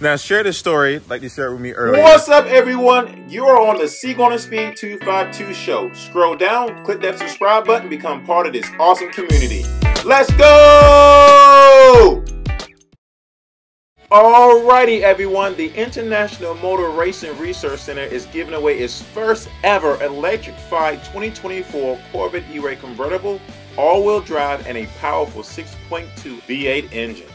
now share this story like you shared with me earlier. What's up, everyone? You are on the C Garner Speed 252 show. Scroll down, click that subscribe button, become part of this awesome community. Let's go! Alrighty, everyone. The International Motor Racing Research Center is giving away its first ever electrified 2024 Corvette E-Ray convertible, all-wheel drive, and a powerful 6.2 V8 engine.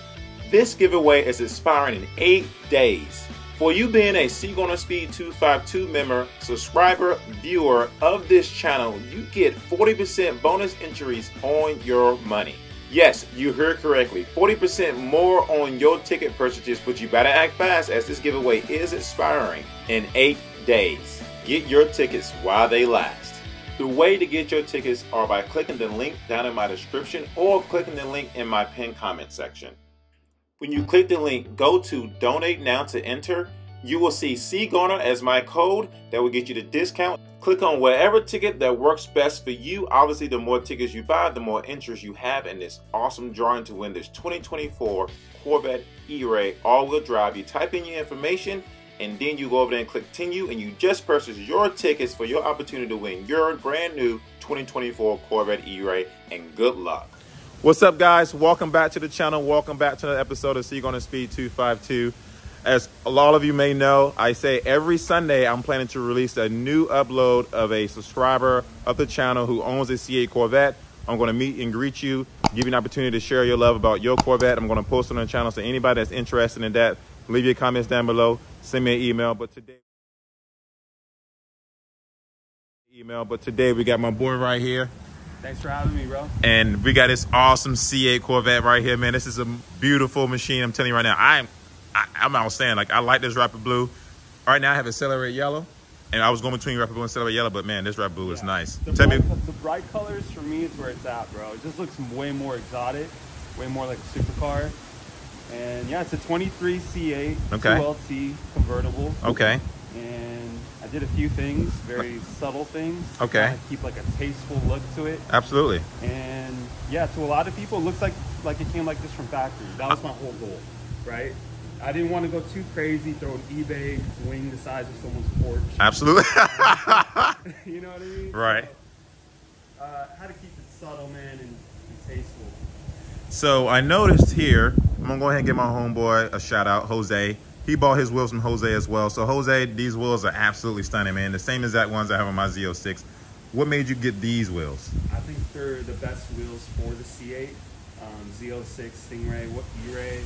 This giveaway is expiring in eight days. For you being a C Garner Speed 252 member, subscriber, viewer of this channel, you get 40% bonus entries on your money. Yes, you heard correctly. 40% more on your ticket purchases, but you better act fast as this giveaway is expiring in 8 days. Get your tickets while they last. The way to get your tickets are by clicking the link down in my description or clicking the link in my pinned comment section. When you click the link, go to donate now to enter. You will see C Garner as my code that will get you the discount. Click on whatever ticket that works best for you. Obviously, the more tickets you buy, the more interest you have in this awesome drawing to win this 2024 Corvette E-Ray all-wheel drive. You type in your information and then you go over there and click continue and you just purchase your tickets for your opportunity to win your brand new 2024 Corvette E-Ray and good luck. What's up, guys? Welcome back to the channel. Welcome back to another episode of C Garner Speed 252. As a lot of you may know, I say every Sunday I'm planning to release a new upload of a subscriber of the channel who owns a C8 Corvette. I'm going to meet and greet you, give you an opportunity to share your love about your Corvette. I'm going to post it on the channel, so anybody that's interested in that, leave your comments down below, send me an email. But today, email. But today we got my boy right here. Thanks for having me, bro. And we got this awesome C8 Corvette right here, man. This is a beautiful machine. I'm telling you right now. I'm, I, I'm outstanding. Like I like this Rapid Blue. Right now I have Accelerate Yellow, and I was going between Rapid Blue and Accelerate Yellow, but man, this Rapid Blue is nice. The Tell bright, me, the bright colors for me is where it's at, bro. It just looks way more exotic, way more like a supercar. And yeah, it's a 23 C8 Okay. 2LT convertible. okay, And I did a few things, very subtle things. to Okay. keep like a tasteful look to it. absolutely. And yeah, to a lot of people, it looks like like it came like this from factory. That was my whole goal, right? I didn't want to go too crazy, throw an eBay wing the size of someone's porch. Absolutely. you know what I mean? right. So, uh, how to keep it subtle, man, and, and tasteful. So I noticed here, I'm gonna go ahead and give my homeboy a shout out, Jose. He bought his wheels from Jose as well. So Jose, these wheels are absolutely stunning, man. The same exact ones I have on my Z06. What made you get these wheels? I think they're the best wheels for the C8, um, Z06, Stingray, E-Ray.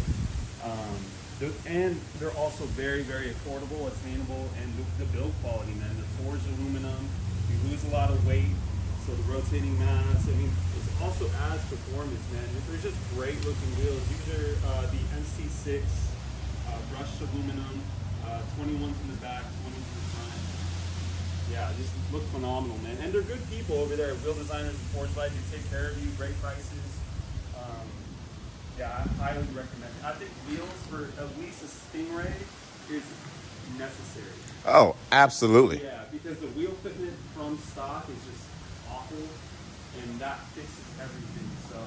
Um, they're- and they're also very, very affordable, attainable, and the, the build quality, man. The forged aluminum, you lose a lot of weight, so the rotating mass. I mean, it's also adds performance, man. They're just great looking wheels. These are uh, the NC6 uh, brushed aluminum, uh, 21s in the back, 20s in the front. Yeah, just look phenomenal, man. And they're good people over there. Wheel designers and Forge Light, they take care of you, great prices. Um, yeah, I highly recommend it. I think wheels for at least a Stingray is necessary. Oh, absolutely. Yeah, because the wheel fitment from stock is just awful, and that fixes everything. So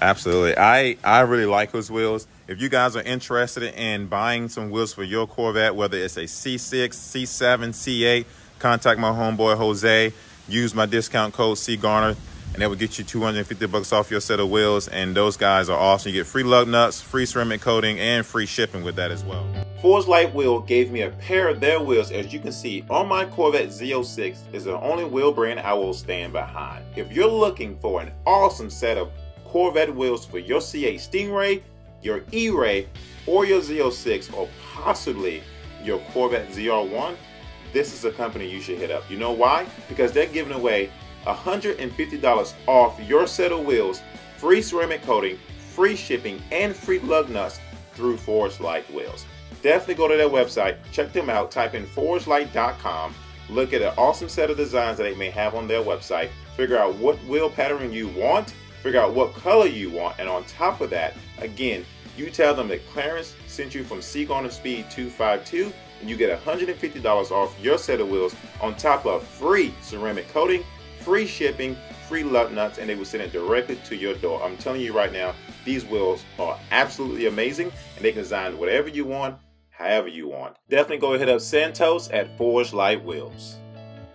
Absolutely. I, I really like those wheels. If you guys are interested in buying some wheels for your Corvette, whether it's a C6, C7, C8, contact my homeboy Jose. Use my discount code C Garner, and that will get you 250 bucks off your set of wheels. And those guys are awesome. You get free lug nuts, free ceramic coating, and free shipping with that as well. Forge Light Wheel gave me a pair of their wheels as you can see on my Corvette Z06 is the only wheel brand I will stand behind. If you're looking for an awesome set of Corvette wheels for your C8 Stingray, your E-Ray, or your Z06, or possibly your Corvette ZR1, this is a company you should hit up. You know why? Because they're giving away $150 off your set of wheels, free ceramic coating, free shipping, and free lug nuts through Forge Light Wheels. Definitely go to their website, check them out, type in forgelight.com, look at an awesome set of designs that they may have on their website, figure out what wheel pattern you want, figure out what color you want, and on top of that, again, you tell them that Clarence sent you from C Garner Speed 252, and you get $150 off your set of wheels on top of free ceramic coating, free shipping, free lug nuts, and they will send it directly to your door. I'm telling you right now, These wheels are absolutely amazing and they can design whatever you want, however you want. Definitely go ahead up Santos at Forge Light Wheels.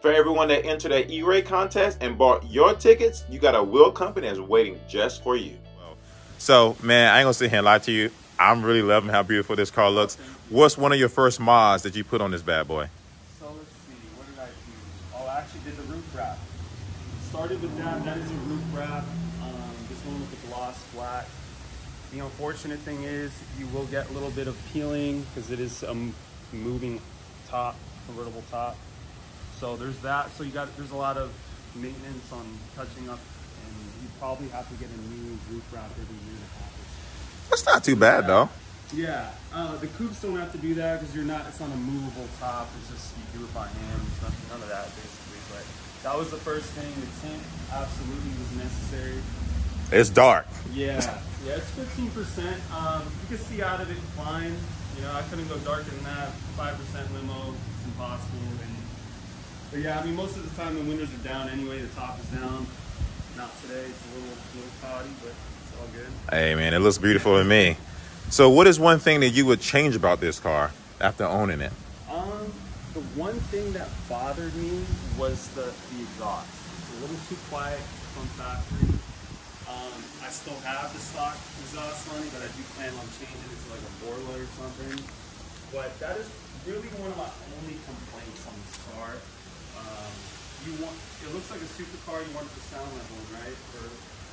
For everyone that entered that E-Ray contest and bought your tickets, you got a wheel company that's waiting just for you. So, man, I ain't gonna sit here and lie to you. I'm really loving how beautiful this car looks. What's one of your first mods that you put on this bad boy? So let's see, what did I do? Oh, I actually did the roof wrap. Started with that, that is a roof wrap. Um, this one with the gloss black. The unfortunate thing is you will get a little bit of peeling because it is a moving top, convertible top. So there's that. So you got there's a lot of maintenance on touching up, and you probably have to get a new roof wrap every year and a half. That's not too bad though. Yeah, uh, the coupes don't have to do that because you're not. It's on a movable top. It's just you do it by hand. It's not, none of that basically. But that was the first thing. The tint absolutely was necessary. It's dark. Yeah, yeah, it's 15%. Um, you can see out of it fine. You know, I couldn't go darker than that. 5% limo, it's impossible. And, but yeah, I mean, most of the time the windows are down anyway. The top is down. Not today. It's a little, little cloudy, but it's all good. Hey, man, it looks beautiful to me. So, what is one thing that you would change about this car after owning it? Um, the one thing that bothered me was the, the exhaust. It's a little too quiet from factory. Um, I still have the stock exhaust on it, but I do plan on changing it to like a Borla or something. But that is really one of my only complaints on this car. Um, you want it looks like a supercar. You want it to sound like one, right? Or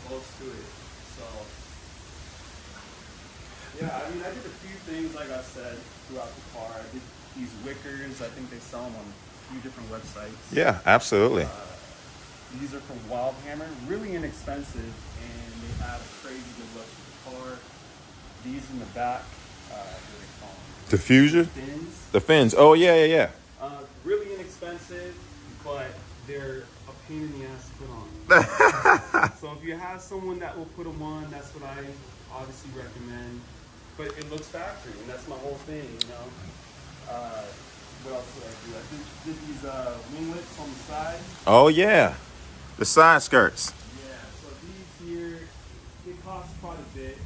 close to it. So yeah, I mean, I did a few things, like I said, throughout the car. I did these wickers. I think they sell them on a few different websites. Yeah, absolutely. Uh, these are from Wildhammer, really inexpensive, and they have a crazy good look to the car. These in the back, uh, what do they call them? Diffuser? Fins. The fins. Oh, yeah, yeah, yeah. Uh, really inexpensive, but they're a pain in the ass to put on. so if you have someone that will put them on, that's what I obviously recommend. But it looks factory, and that's my whole thing, you know. Uh, what else did I do? I did, did these uh, winglets on the side. Oh, yeah. The side skirts. Yeah, so these here, they cost quite a bit.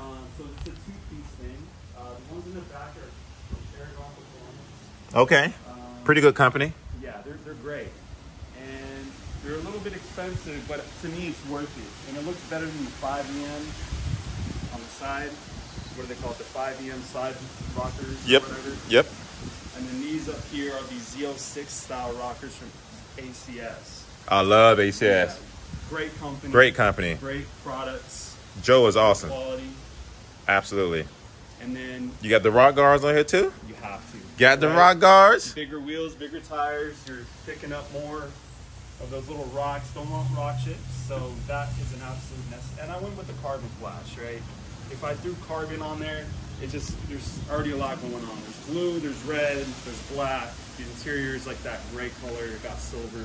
Um, so it's a two-piece thing. Uh, the ones in the back are from Paragon Performance. Okay. Um, Pretty good company. Yeah, great. And they're a little bit expensive, but to me it's worth it. And it looks better than the 5VM on the side. What do they call it? The 5VM side rockers Yep. or whatever. Yep. And then these up here are the Z06 style rockers from ACS. I love ACS. Great company. Great company. Great products. Joe is awesome. Quality. Absolutely. And then You got the rock guards on here too? you have to. Got the Right? rock guards? Bigger wheels, bigger tires. You're picking up more of those little rocks. Don't want rock chips. So that is an absolute necessity. And I went with the carbon flash, right? If I threw carbon on there, it just there's already a lot going on. There's blue, there's red, there's black. The interior is like that gray color. It got silver.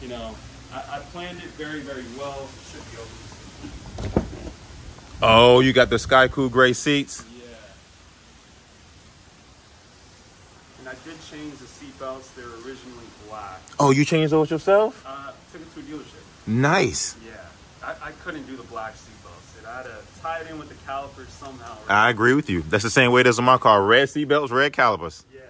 You know, I, I planned it very, very well. Should be open. Oh, you got the Sky Cool gray seats? Yeah. And I did change the seat belts. They were originally black. Oh, you changed those yourself? Uh, took it to a dealership. Nice. Yeah, I, I couldn't do the black seat belts. I had to tie it in with the calipers somehow. I agree with you. That's the same way it is in my car. Red seat belts, red calipers. Yeah,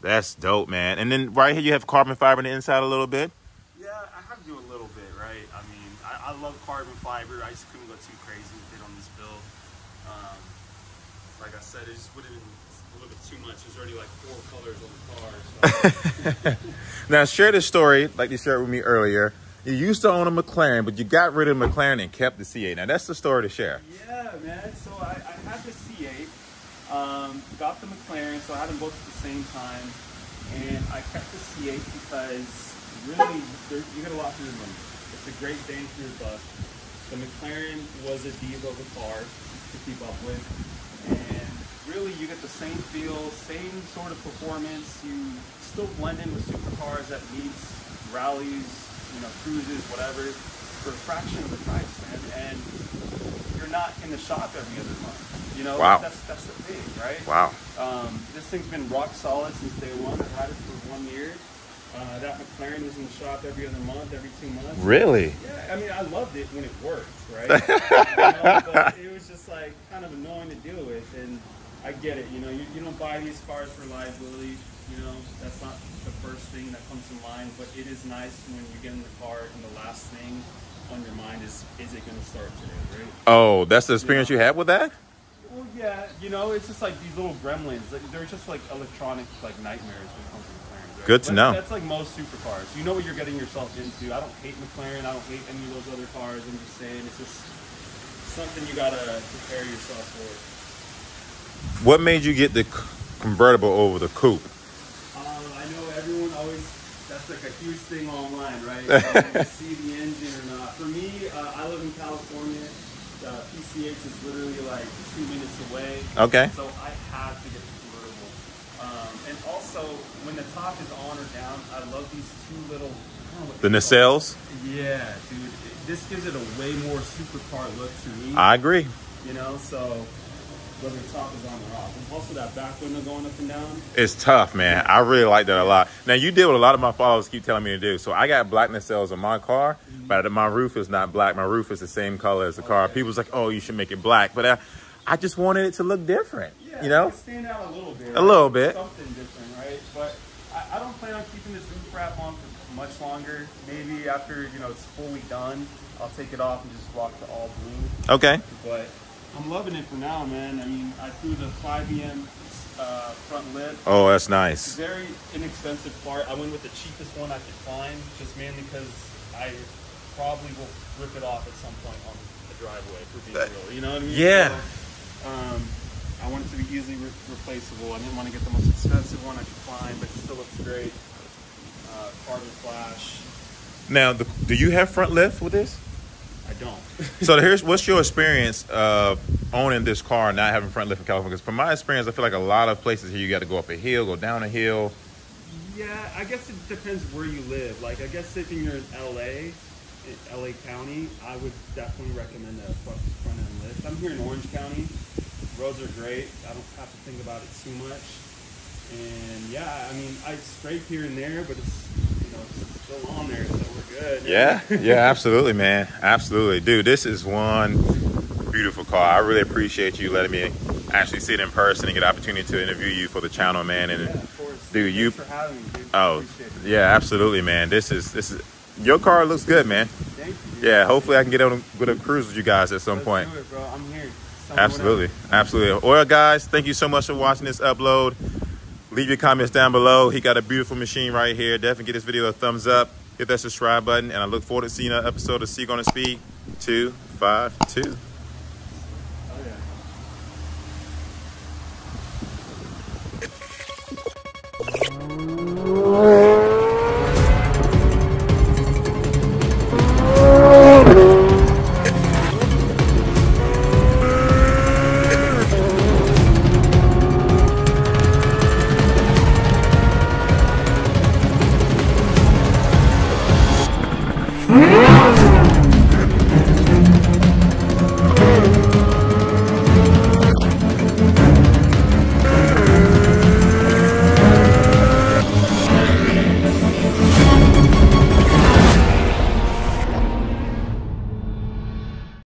That's dope, man. And then right here you have carbon fiber on the inside a little bit. yeah, I have to do a little bit, right? I mean, I, I love carbon fiber. I just couldn't go too crazy with it on this build. Um, like I said, it just would have been a little bit too much. There's already like four colors on the car. So. Now share this story like you shared with me earlier. You used to own a McLaren, but you got rid of McLaren and kept the C8. Now that's the story to share. Yeah, man. So I, I had the C8, um, got the McLaren, so I had them both at the same time, and I kept the C8 because really you get a lot through them. It's a great bang for your buck. The McLaren was a diva of a car to keep up with, and really you get the same feel, same sort of performance. You still blend in with supercars at meets, rallies, you know, cruises, whatever, for a fraction of the price, man. And you're not in the shop every other month. You know, Wow. that's that's the thing, right? Wow. Um, this thing's been rock solid since day one. I've had it for one year. Uh, that McLaren was in the shop every other month, every two months. Really? Yeah, I mean, I loved it when it worked, right? you know, but it was just like kind of annoying to deal with, and I get it. You know, you, you don't buy these cars for liability. You know, that's not the first thing that comes to mind, but it is nice when you get in the car and the last thing on your mind is, is it going to start today, right? Oh, that's the experience Yeah. you had with that? Well, yeah, you know, it's just like these little gremlins. Like, they're just like electronic like nightmares when it comes to? Good to know. That's like most supercars. You know what you're getting yourself into. I don't hate McLaren. I don't hate any of those other cars. I'm just saying it's just something you gotta prepare yourself for. What made you get the convertible over the coupe? Um, I know everyone always. That's like a huge thing online, right? Um, see the engine or not. For me, uh, I live in California. The PCH is literally like two minutes away. Okay. So I have to get the. Um, and also, when the top is on or down, I love these two little. I don't know what The nacelles? Yeah, dude. This gives it a way more supercar look to me. I agree. you know, so whether the top is on or off. And also that back window going up and down. It's tough, man. I really like that a lot. Now you did what a lot of my followers keep telling me to do. So I got black nacelles on my car, but my roof is not black. My roof is the same color as the car. People's like, "Oh, you should make it black," but I, I just wanted it to look different. Yeah, you know? stand out a little bit. A little bit. Something different, right? But I, I don't plan on keeping this roof wrap on for much longer. Maybe after you know it's fully done, I'll take it off and just rock the all blue. Okay. But I'm loving it for now, man. I mean, I threw the 5VM uh, front lip. Oh, that's nice. Very inexpensive part. I went with the cheapest one I could find, just mainly because I probably will rip it off at some point on the driveway. For being real, you know what I mean? Yeah. So, um, I want it to be easily re- replaceable. I didn't want to get the most expensive one I could find, but it still looks great. Uh, carbon flash. Now, the, do you have front lift with this? I don't. So here's what's your experience of owning this car and not having front lift in California? Because from my experience, I feel like a lot of places here you got to go up a hill, go down a hill. Yeah, I guess it depends where you live. Like, I guess if you're in LA, in LA County, I would definitely recommend a front, end lift. I'm here in Orange County. Roads are great. I don't have to think about it too much. And yeah, I mean, I scrape here and there, but it's you know it's still on there, so we're good. Yeah, yeah, absolutely, man, absolutely, dude. This is one beautiful car. I really appreciate you letting me actually sit in person and get the opportunity to interview you for the channel, man. And Yeah, of course. Dude, you- Thanks for having me, dude. oh, it. yeah, absolutely, man. This is this is your car looks good, man. Thank you. Yeah, hopefully I can get on with a cruise with you guys at some Let's point. it, bro. I'm here. Absolutely, absolutely. Well, guys, thank you so much for watching this upload. Leave your comments down below. He got a beautiful machine right here. Definitely give this video a thumbs up. Hit that subscribe button, and I look forward to seeing an episode of C Garner Speed 252. whatever. Oh, yeah.